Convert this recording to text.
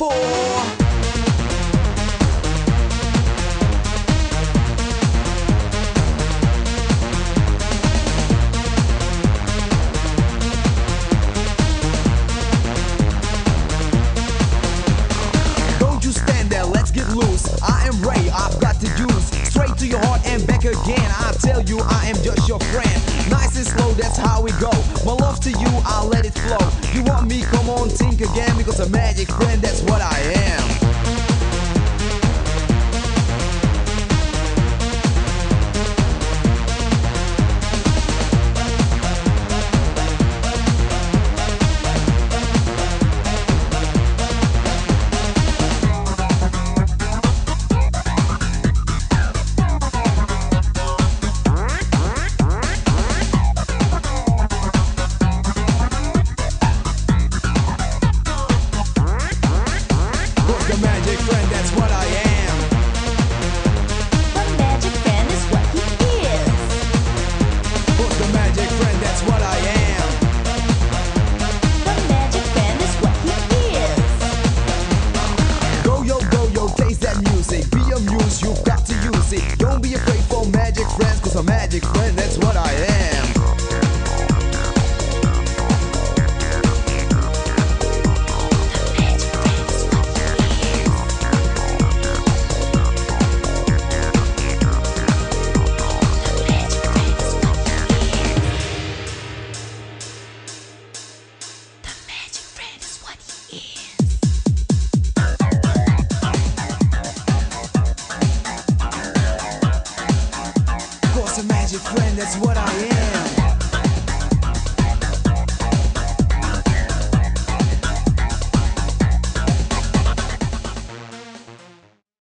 four. Don't you stand there, let's get loose. I am Ray, I've got to use straight to your heart and back again. I tell you, I am just your friend. Nice and slow, that's how we go. My love to you, it flow. You want me, come on, think again, because a magic friend, that's what I am. Don't be afraid for magic friends, cause a magic friend, that's what I am. The magic friend is what is. A magic friend, that's what I am.